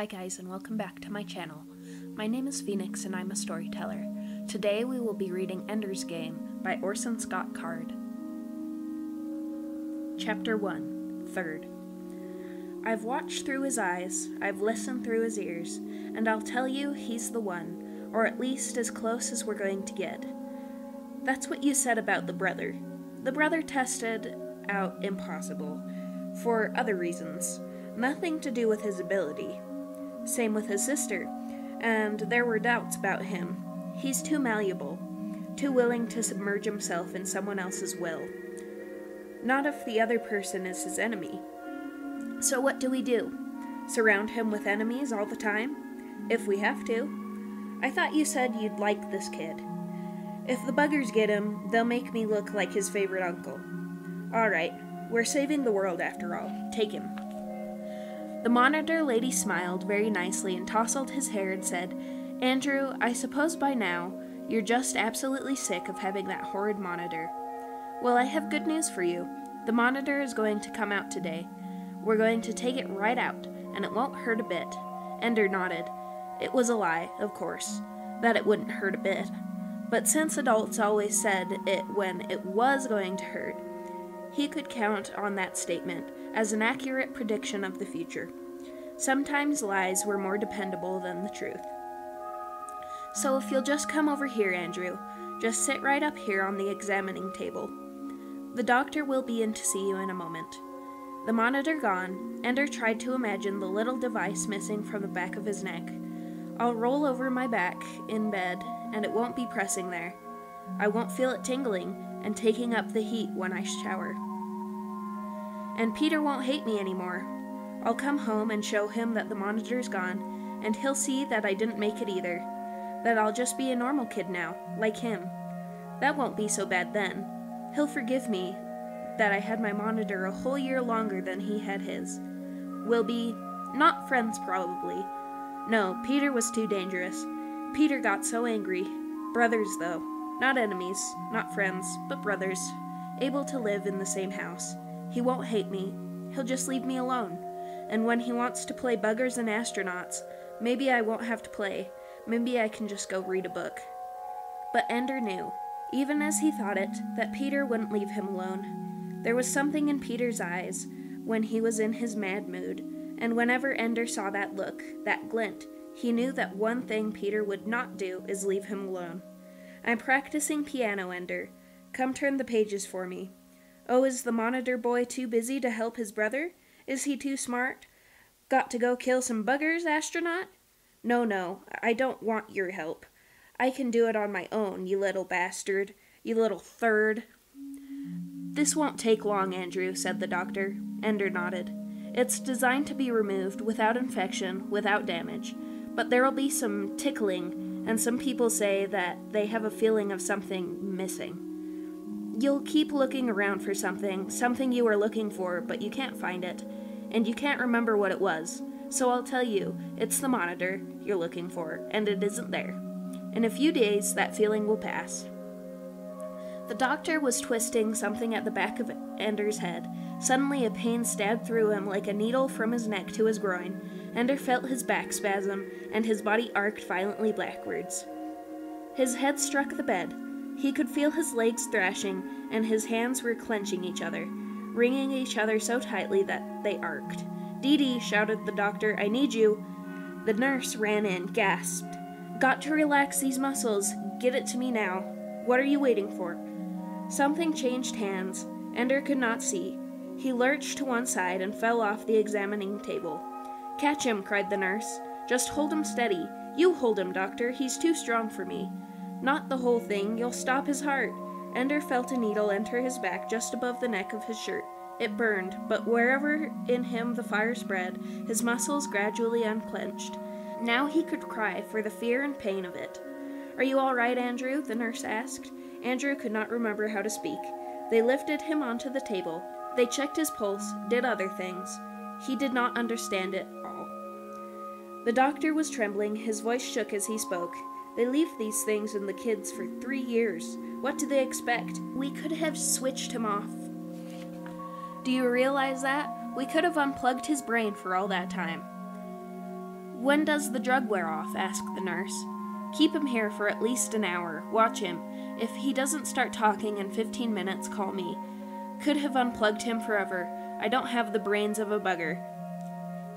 Hi guys and welcome back to my channel. My name is Phoenix and I'm a storyteller. Today we will be reading Ender's Game by Orson Scott Card. Chapter 1 Third I've watched through his eyes, I've listened through his ears, and I'll tell you he's the one, or at least as close as we're going to get. That's what you said about the brother. The brother tested out impossible, for other reasons, nothing to do with his ability. Same with his sister, and there were doubts about him. He's too malleable, too willing to submerge himself in someone else's will. Not if the other person is his enemy. So, what do we do? Surround him with enemies all the time? If we have to. I thought you said you'd like this kid. If the buggers get him, they'll make me look like his favorite uncle. Alright, we're saving the world after all. Take him. The monitor lady smiled very nicely and tousled his hair and said, Andrew, I suppose by now you're just absolutely sick of having that horrid monitor. Well, I have good news for you. The monitor is going to come out today. We're going to take it right out, and it won't hurt a bit. Ender nodded. It was a lie, of course, that it wouldn't hurt a bit. But since adults always said it when it was going to hurt, he could count on that statement as an accurate prediction of the future. Sometimes lies were more dependable than the truth. So if you'll just come over here, Andrew, just sit right up here on the examining table. The doctor will be in to see you in a moment. The monitor gone, Ender tried to imagine the little device missing from the back of his neck. I'll roll over my back in bed, and it won't be pressing there. I won't feel it tingling and taking up the heat when I shower. And Peter won't hate me anymore. I'll come home and show him that the monitor's gone, and he'll see that I didn't make it either. That I'll just be a normal kid now, like him. That won't be so bad then. He'll forgive me that I had my monitor a whole year longer than he had his. We'll be not friends, probably. No, Peter was too dangerous. Peter got so angry. Brothers, though. Not enemies, not friends, but brothers. Able to live in the same house. He won't hate me. He'll just leave me alone. And when he wants to play buggers and astronauts, maybe I won't have to play. Maybe I can just go read a book. But Ender knew, even as he thought it, that Peter wouldn't leave him alone. There was something in Peter's eyes when he was in his mad mood, and whenever Ender saw that look, that glint, he knew that one thing Peter would not do is leave him alone. I'm practicing piano, Ender. Come turn the pages for me. Oh, is the monitor boy too busy to help his brother? Is he too smart? Got to go kill some buggers, astronaut? No, no, I don't want your help. I can do it on my own, you little bastard. You little third. This won't take long, Andrew, said the doctor. Ender nodded. It's designed to be removed without infection, without damage. But there'll be some tickling, and some people say that they have a feeling of something missing. You'll keep looking around for something, something you are looking for, but you can't find it, and you can't remember what it was. So I'll tell you, it's the monitor you're looking for, and it isn't there. In a few days, that feeling will pass. The doctor was twisting something at the back of Ender's head. Suddenly, a pain stabbed through him like a needle from his neck to his groin. Ender felt his back spasm, and his body arced violently backwards. His head struck the bed. He could feel his legs thrashing, and his hands were clenching each other, wringing each other so tightly that they arced. Dee Dee, shouted the doctor, I need you. The nurse ran in, gasped. Got to relax these muscles. Get it to me now. What are you waiting for? Something changed hands. Ender could not see. He lurched to one side and fell off the examining table. Catch him, cried the nurse. Just hold him steady. You hold him, doctor. He's too strong for me. Not the whole thing, you'll stop his heart. Ender felt a needle enter his back just above the neck of his shirt. It burned, but wherever in him the fire spread, his muscles gradually unclenched. Now he could cry for the fear and pain of it. Are you all right, Andrew? the nurse asked. Andrew could not remember how to speak. They lifted him onto the table. They checked his pulse, did other things. He did not understand it all. The doctor was trembling, his voice shook as he spoke. They leave these things in the kids for three years. What do they expect? We could have switched him off. Do you realize that? We could have unplugged his brain for all that time. When does the drug wear off? asked the nurse. Keep him here for at least an hour. Watch him. If he doesn't start talking in 15 minutes, call me. Could have unplugged him forever. I don't have the brains of a bugger.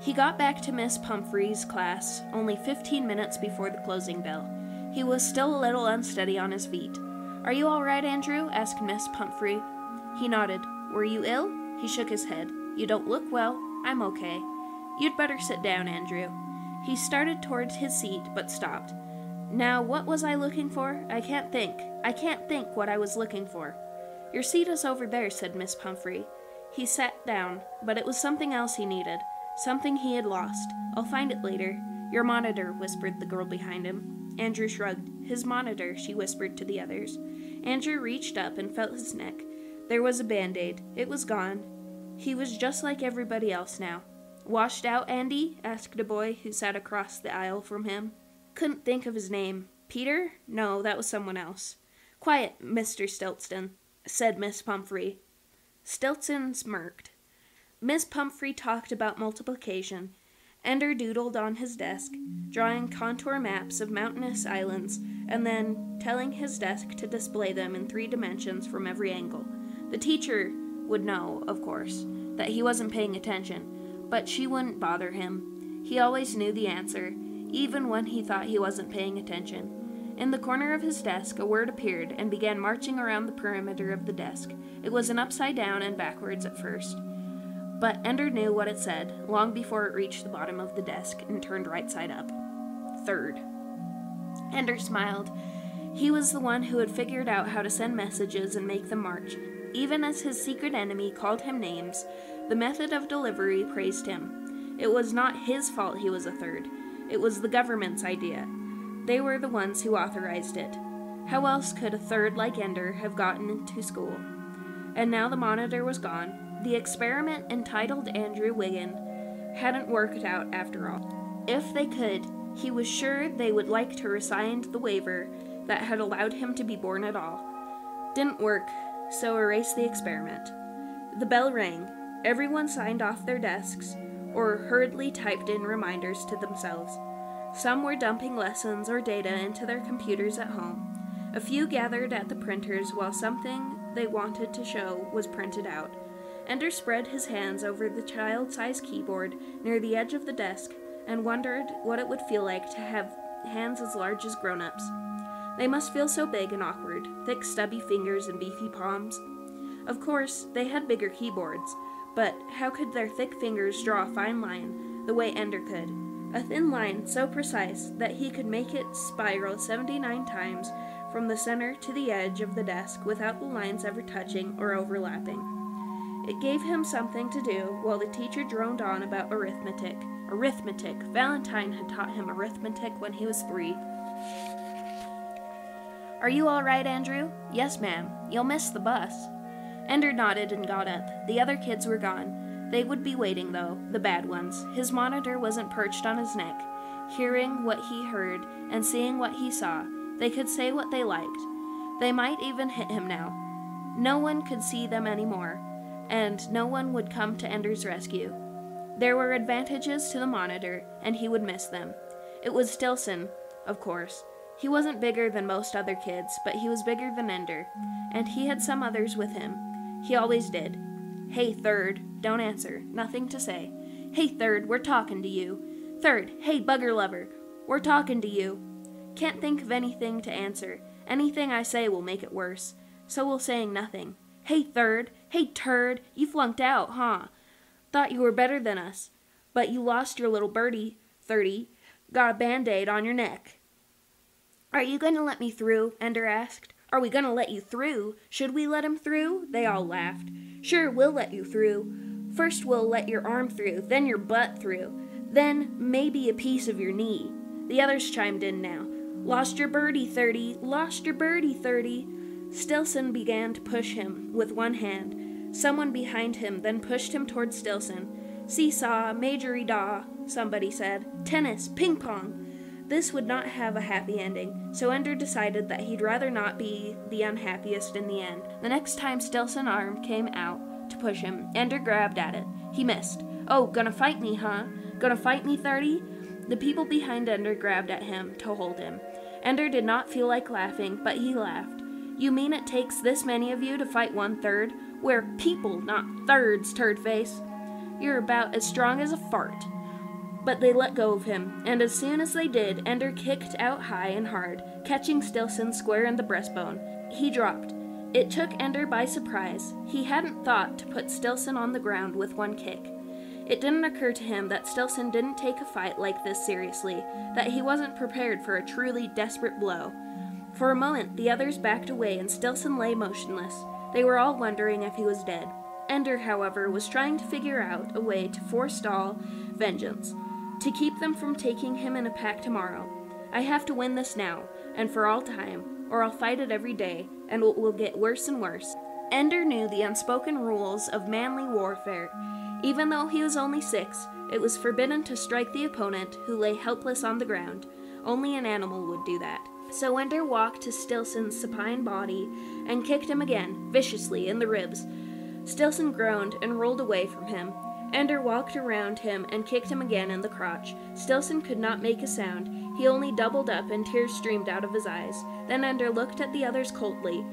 He got back to Miss Pumphrey's class only 15 minutes before the closing bell. He was still a little unsteady on his feet. Are you all right, Andrew? asked Miss Pumphrey. He nodded. Were you ill? He shook his head. You don't look well. I'm okay. You'd better sit down, Andrew. He started towards his seat, but stopped. Now, what was I looking for? I can't think. I can't think what I was looking for. Your seat is over there, said Miss Pumphrey. He sat down, but it was something else he needed. Something he had lost. I'll find it later. Your monitor, whispered the girl behind him. Andrew shrugged. His monitor, she whispered to the others. Andrew reached up and felt his neck. There was a band aid. It was gone. He was just like everybody else now. Washed out, Andy? asked a boy who sat across the aisle from him. Couldn't think of his name. Peter? No, that was someone else. Quiet, Mr. Stilson, said Miss Pumphrey. Stilson smirked. Miss Pumphrey talked about multiplication. Ender doodled on his desk, drawing contour maps of mountainous islands, and then telling his desk to display them in three dimensions from every angle. The teacher would know, of course, that he wasn't paying attention, but she wouldn't bother him. He always knew the answer, even when he thought he wasn't paying attention. In the corner of his desk, a word appeared and began marching around the perimeter of the desk. It was an upside down and backwards at first. But Ender knew what it said long before it reached the bottom of the desk and turned right side up. Third. Ender smiled. He was the one who had figured out how to send messages and make them march. Even as his secret enemy called him names, the method of delivery praised him. It was not his fault he was a third. It was the government's idea. They were the ones who authorized it. How else could a third like Ender have gotten into school? And now the monitor was gone, the experiment entitled Andrew Wiggin hadn't worked out after all. If they could, he was sure they would like to rescind the waiver that had allowed him to be born at all. Didn't work, so erase the experiment. The bell rang. Everyone signed off their desks or hurriedly typed in reminders to themselves. Some were dumping lessons or data into their computers at home. A few gathered at the printers while something they wanted to show was printed out. Ender spread his hands over the child sized keyboard near the edge of the desk and wondered what it would feel like to have hands as large as grown ups. They must feel so big and awkward, thick, stubby fingers and beefy palms. Of course, they had bigger keyboards, but how could their thick fingers draw a fine line the way Ender could? A thin line so precise that he could make it spiral 79 times from the center to the edge of the desk without the lines ever touching or overlapping. It gave him something to do while the teacher droned on about arithmetic. Arithmetic. Valentine had taught him arithmetic when he was three. Are you all right, Andrew? Yes, ma'am. You'll miss the bus. Ender nodded and got up. The other kids were gone. They would be waiting, though, the bad ones. His monitor wasn't perched on his neck. Hearing what he heard and seeing what he saw, they could say what they liked. They might even hit him now. No one could see them anymore and no one would come to Ender's rescue. There were advantages to the monitor, and he would miss them. It was Stilson, of course. He wasn't bigger than most other kids, but he was bigger than Ender, and he had some others with him. He always did. Hey, Third, don't answer. Nothing to say. Hey, Third, we're talking to you. Third, hey, bugger lover, we're talking to you. Can't think of anything to answer. Anything I say will make it worse, so we'll saying nothing. Hey, Third, Hey, turd, you flunked out, huh? Thought you were better than us. But you lost your little birdie, 30. Got a band aid on your neck. Are you going to let me through? Ender asked. Are we going to let you through? Should we let him through? They all laughed. Sure, we'll let you through. First, we'll let your arm through, then your butt through, then maybe a piece of your knee. The others chimed in now. Lost your birdie, 30. Lost your birdie, 30. Stilson began to push him with one hand. Someone behind him then pushed him toward Stilson. Seesaw, Marjorie Daw, somebody said. Tennis, ping pong. This would not have a happy ending, so Ender decided that he'd rather not be the unhappiest in the end. The next time Stilson's arm came out to push him, Ender grabbed at it. He missed. Oh, gonna fight me, huh? Gonna fight me, 30? The people behind Ender grabbed at him to hold him. Ender did not feel like laughing, but he laughed. You mean it takes this many of you to fight one third? We're people, not thirds, turd face. You're about as strong as a fart. But they let go of him, and as soon as they did, Ender kicked out high and hard, catching Stilson square in the breastbone. He dropped. It took Ender by surprise. He hadn't thought to put Stilson on the ground with one kick. It didn't occur to him that Stilson didn't take a fight like this seriously, that he wasn't prepared for a truly desperate blow. For a moment, the others backed away and Stilson lay motionless. They were all wondering if he was dead. Ender, however, was trying to figure out a way to forestall vengeance to keep them from taking him in a pack tomorrow. I have to win this now, and for all time, or I'll fight it every day, and it will get worse and worse. Ender knew the unspoken rules of manly warfare. Even though he was only six, it was forbidden to strike the opponent who lay helpless on the ground. Only an animal would do that. So Ender walked to Stilson's supine body and kicked him again, viciously, in the ribs. Stilson groaned and rolled away from him, Ender walked around him and kicked him again in the crotch. Stilson could not make a sound. He only doubled up and tears streamed out of his eyes. Then Ender looked at the others coldly.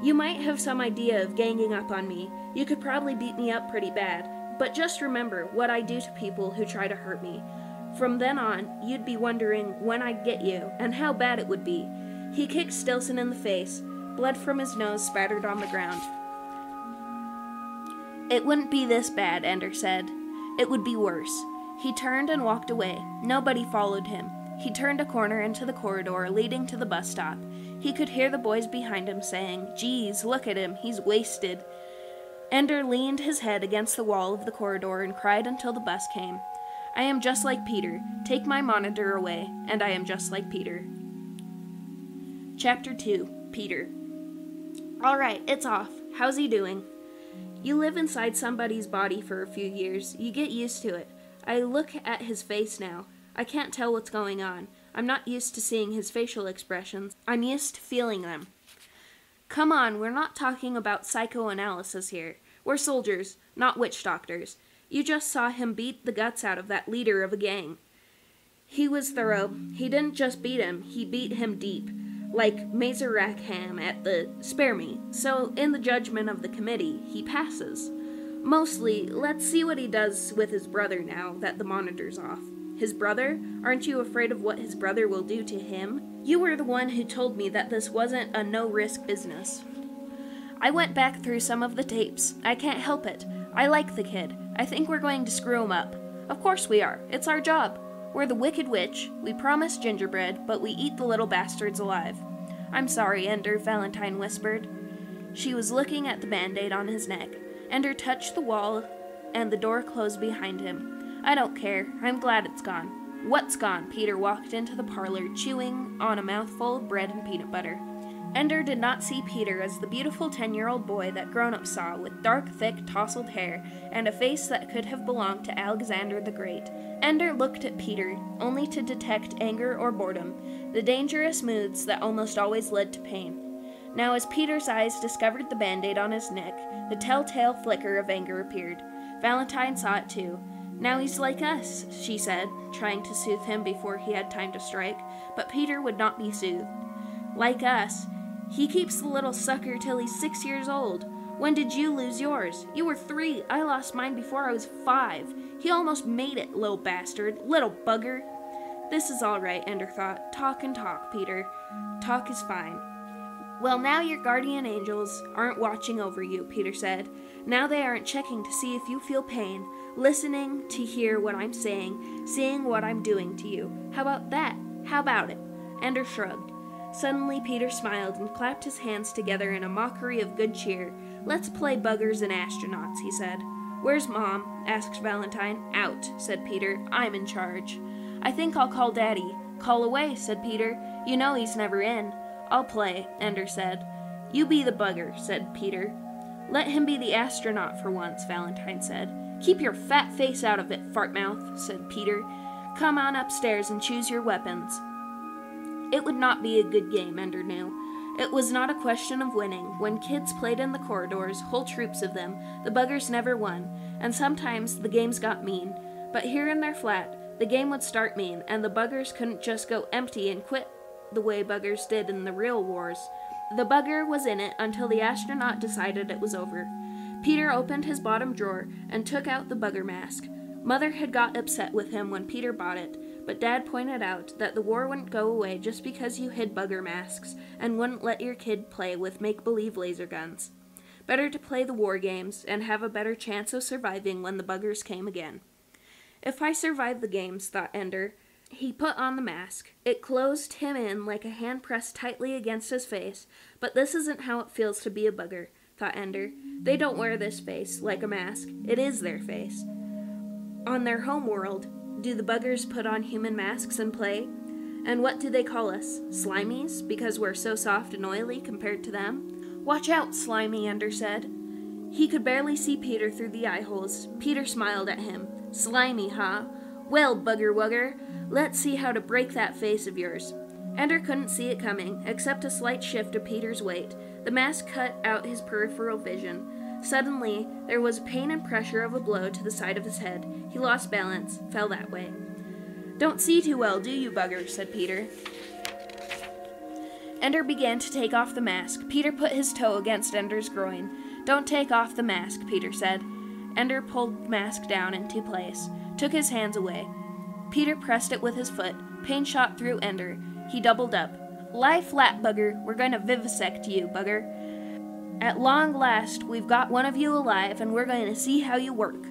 You might have some idea of ganging up on me. You could probably beat me up pretty bad. But just remember what I do to people who try to hurt me. From then on, you'd be wondering when I'd get you and how bad it would be. He kicked Stilson in the face. Blood from his nose spattered on the ground. It wouldn't be this bad, Ender said. It would be worse. He turned and walked away. Nobody followed him. He turned a corner into the corridor leading to the bus stop. He could hear the boys behind him saying, Geez, look at him, he's wasted. Ender leaned his head against the wall of the corridor and cried until the bus came. I am just like Peter. Take my monitor away, and I am just like Peter. Chapter 2 Peter. All right, it's off. How's he doing? You live inside somebody's body for a few years, you get used to it. I look at his face now. I can't tell what's going on. I'm not used to seeing his facial expressions. I'm used to feeling them. Come on, we're not talking about psychoanalysis here. We're soldiers, not witch doctors. You just saw him beat the guts out of that leader of a gang. He was thorough. He didn't just beat him, he beat him deep like Mazer Rackham at the Spare Me, so in the judgment of the committee, he passes. Mostly, let's see what he does with his brother now that the monitor's off. His brother? Aren't you afraid of what his brother will do to him? You were the one who told me that this wasn't a no risk business. I went back through some of the tapes. I can't help it. I like the kid. I think we're going to screw him up. Of course we are. It's our job. We're the Wicked Witch. We promise gingerbread, but we eat the little bastards alive. I'm sorry, Ender, Valentine whispered. She was looking at the band aid on his neck. Ender touched the wall, and the door closed behind him. I don't care. I'm glad it's gone. What's gone? Peter walked into the parlor, chewing on a mouthful of bread and peanut butter. Ender did not see Peter as the beautiful ten year old boy that grown ups saw, with dark, thick, tousled hair and a face that could have belonged to Alexander the Great. Ender looked at Peter, only to detect anger or boredom, the dangerous moods that almost always led to pain. Now, as Peter's eyes discovered the band aid on his neck, the telltale flicker of anger appeared. Valentine saw it too. Now he's like us, she said, trying to soothe him before he had time to strike, but Peter would not be soothed. Like us, he keeps the little sucker till he's six years old. When did you lose yours? You were three. I lost mine before I was five. He almost made it, little bastard. Little bugger. This is all right, Ender thought. Talk and talk, Peter. Talk is fine. Well, now your guardian angels aren't watching over you, Peter said. Now they aren't checking to see if you feel pain, listening to hear what I'm saying, seeing what I'm doing to you. How about that? How about it? Ender shrugged. Suddenly, Peter smiled and clapped his hands together in a mockery of good cheer. Let's play buggers and astronauts, he said. Where's Mom? asked Valentine. Out, said Peter. I'm in charge. I think I'll call Daddy. Call away, said Peter. You know he's never in. I'll play, Ender said. You be the bugger, said Peter. Let him be the astronaut for once, Valentine said. Keep your fat face out of it, fartmouth, said Peter. Come on upstairs and choose your weapons. It would not be a good game, Ender knew. It was not a question of winning. When kids played in the corridors, whole troops of them, the buggers never won, and sometimes the games got mean. But here in their flat, the game would start mean, and the buggers couldn't just go empty and quit the way buggers did in the real wars. The bugger was in it until the astronaut decided it was over. Peter opened his bottom drawer and took out the bugger mask. Mother had got upset with him when Peter bought it, but Dad pointed out that the war wouldn't go away just because you hid bugger masks and wouldn't let your kid play with make believe laser guns. Better to play the war games and have a better chance of surviving when the buggers came again. If I survive the games, thought Ender, he put on the mask. It closed him in like a hand pressed tightly against his face, but this isn't how it feels to be a bugger, thought Ender. They don't wear this face like a mask, it is their face. On their home world, do the buggers put on human masks and play? And what do they call us? Slimies? Because we're so soft and oily compared to them? Watch out, Slimy, Ender said. He could barely see Peter through the eye holes. Peter smiled at him. Slimy, huh? Well, Bugger Wugger, let's see how to break that face of yours. Ender couldn't see it coming, except a slight shift of Peter's weight. The mask cut out his peripheral vision. Suddenly, there was pain and pressure of a blow to the side of his head. He lost balance, fell that way. Don't see too well, do you, Bugger? said Peter. Ender began to take off the mask. Peter put his toe against Ender's groin. Don't take off the mask, Peter said. Ender pulled the mask down into place, took his hands away. Peter pressed it with his foot. Pain shot through Ender. He doubled up. Lie flat, Bugger. We're going to vivisect you, Bugger. At long last, we've got one of you alive, and we're going to see how you work.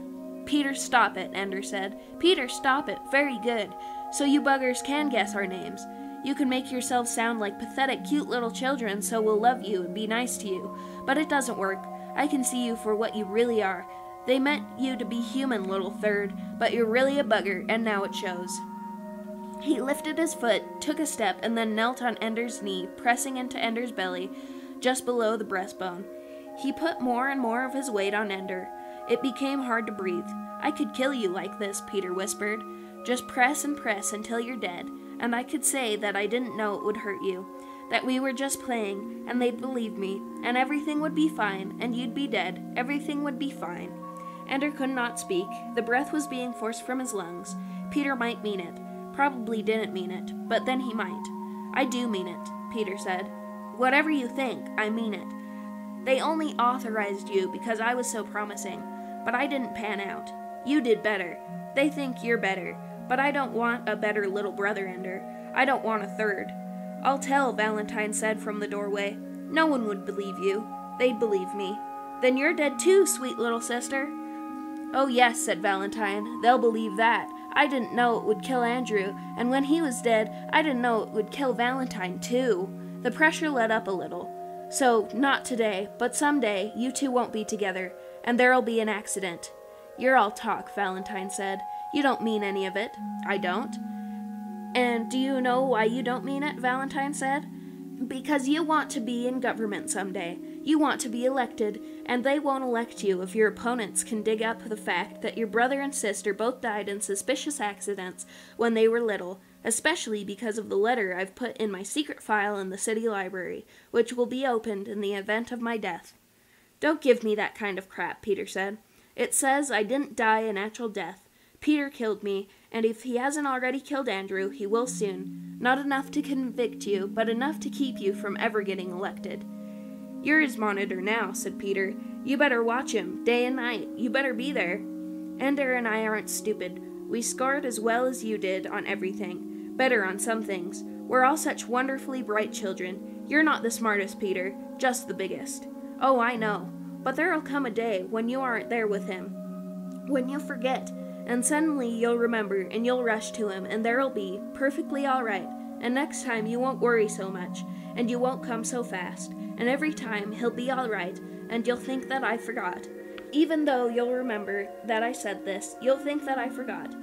Peter, stop it, Ender said. Peter, stop it. Very good. So you buggers can guess our names. You can make yourselves sound like pathetic, cute little children so we'll love you and be nice to you. But it doesn't work. I can see you for what you really are. They meant you to be human, little third, but you're really a bugger, and now it shows. He lifted his foot, took a step, and then knelt on Ender's knee, pressing into Ender's belly, just below the breastbone. He put more and more of his weight on Ender. It became hard to breathe. I could kill you like this, Peter whispered. Just press and press until you're dead, and I could say that I didn't know it would hurt you, that we were just playing, and they'd believe me, and everything would be fine, and you'd be dead, everything would be fine. Ender could not speak. The breath was being forced from his lungs. Peter might mean it. Probably didn't mean it, but then he might. I do mean it, Peter said. Whatever you think, I mean it. They only authorized you because I was so promising, but I didn't pan out. You did better. They think you're better, but I don't want a better little brother, Ender. I don't want a third. I'll tell, Valentine said from the doorway. No one would believe you. They'd believe me. Then you're dead too, sweet little sister. Oh, yes, said Valentine. They'll believe that. I didn't know it would kill Andrew, and when he was dead, I didn't know it would kill Valentine, too. The pressure let up a little. So, not today, but someday, you two won't be together, and there'll be an accident. You're all talk, Valentine said. You don't mean any of it. I don't. And do you know why you don't mean it? Valentine said. Because you want to be in government someday. You want to be elected, and they won't elect you if your opponents can dig up the fact that your brother and sister both died in suspicious accidents when they were little, especially because of the letter I've put in my secret file in the city library, which will be opened in the event of my death. Don't give me that kind of crap, Peter said. It says I didn't die a natural death. Peter killed me, and if he hasn't already killed Andrew, he will soon. Not enough to convict you, but enough to keep you from ever getting elected. You're his monitor now, said Peter. You better watch him, day and night. You better be there. Ender and I aren't stupid. We scored as well as you did on everything. Better on some things. We're all such wonderfully bright children. You're not the smartest, Peter, just the biggest. Oh, I know. But there'll come a day when you aren't there with him. When you forget, and suddenly you'll remember and you'll rush to him, and there'll be perfectly all right. And next time you won't worry so much, and you won't come so fast and every time he'll be all right, and you'll think that I forgot. Even though you'll remember that I said this, you'll think that I forgot.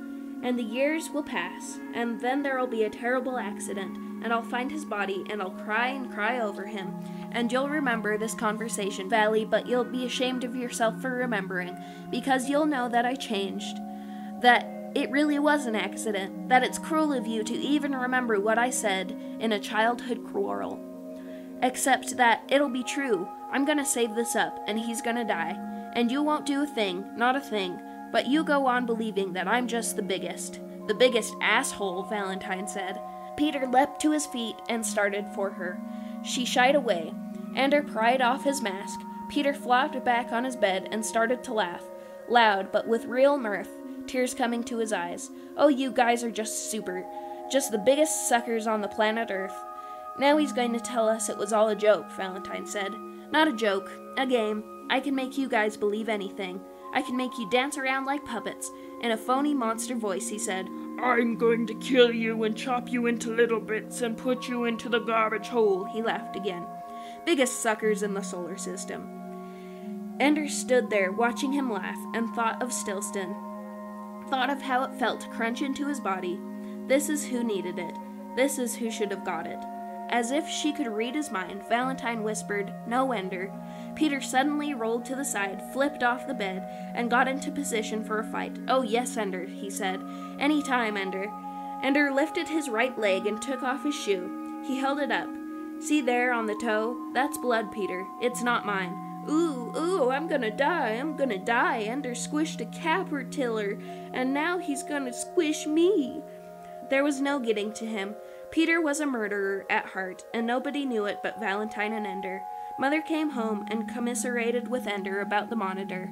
And the years will pass, and then there'll be a terrible accident, and I'll find his body, and I'll cry and cry over him. And you'll remember this conversation, Valley, but you'll be ashamed of yourself for remembering, because you'll know that I changed. That it really was an accident, that it's cruel of you to even remember what I said in a childhood quarrel. Except that it'll be true. I'm gonna save this up, and he's gonna die. And you won't do a thing, not a thing, but you go on believing that I'm just the biggest. The biggest asshole, Valentine said. Peter leapt to his feet and started for her. She shied away. Ender pried off his mask. Peter flopped back on his bed and started to laugh, loud but with real mirth, tears coming to his eyes. Oh, you guys are just super. Just the biggest suckers on the planet Earth. Now he's going to tell us it was all a joke, Valentine said. Not a joke, a game. I can make you guys believe anything. I can make you dance around like puppets. In a phony monster voice, he said, I'm going to kill you and chop you into little bits and put you into the garbage hole. He laughed again. Biggest suckers in the solar system. Ender stood there watching him laugh and thought of Stilson. Thought of how it felt to crunch into his body. This is who needed it. This is who should have got it. As if she could read his mind, Valentine whispered, No, Ender. Peter suddenly rolled to the side, flipped off the bed, and got into position for a fight. Oh, yes, Ender, he said. Any time, Ender. Ender lifted his right leg and took off his shoe. He held it up. See there on the toe? That's blood, Peter. It's not mine. Ooh, ooh, I'm gonna die, I'm gonna die. Ender squished a caterpillar, and now he's gonna squish me. There was no getting to him. Peter was a murderer at heart, and nobody knew it but Valentine and Ender. Mother came home and commiserated with Ender about the monitor.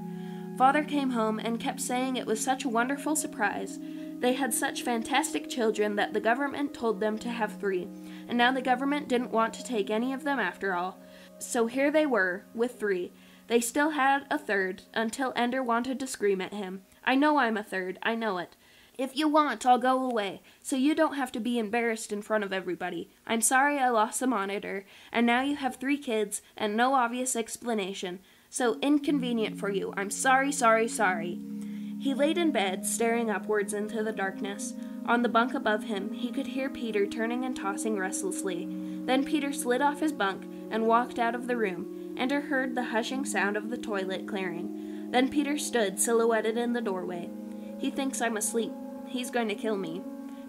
Father came home and kept saying it was such a wonderful surprise. They had such fantastic children that the government told them to have three, and now the government didn't want to take any of them after all. So here they were, with three. They still had a third, until Ender wanted to scream at him. I know I'm a third, I know it. If you want, I'll go away, so you don't have to be embarrassed in front of everybody. I'm sorry I lost the monitor, and now you have three kids, and no obvious explanation. So inconvenient for you. I'm sorry, sorry, sorry. He laid in bed, staring upwards into the darkness. On the bunk above him, he could hear Peter turning and tossing restlessly. Then Peter slid off his bunk and walked out of the room. Ender heard the hushing sound of the toilet clearing. Then Peter stood silhouetted in the doorway. He thinks I'm asleep, He's going to kill me.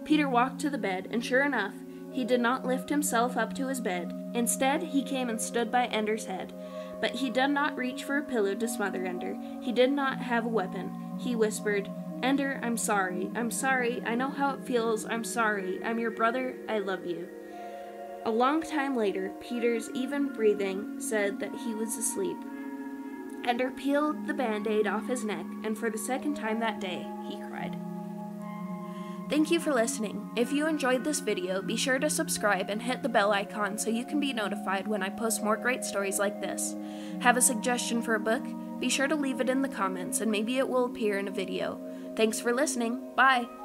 Peter walked to the bed, and sure enough, he did not lift himself up to his bed. Instead, he came and stood by Ender's head. But he did not reach for a pillow to smother Ender. He did not have a weapon. He whispered, Ender, I'm sorry. I'm sorry. I know how it feels. I'm sorry. I'm your brother. I love you. A long time later, Peter's even breathing said that he was asleep. Ender peeled the band aid off his neck, and for the second time that day, he cried. Thank you for listening. If you enjoyed this video, be sure to subscribe and hit the bell icon so you can be notified when I post more great stories like this. Have a suggestion for a book? Be sure to leave it in the comments and maybe it will appear in a video. Thanks for listening. Bye!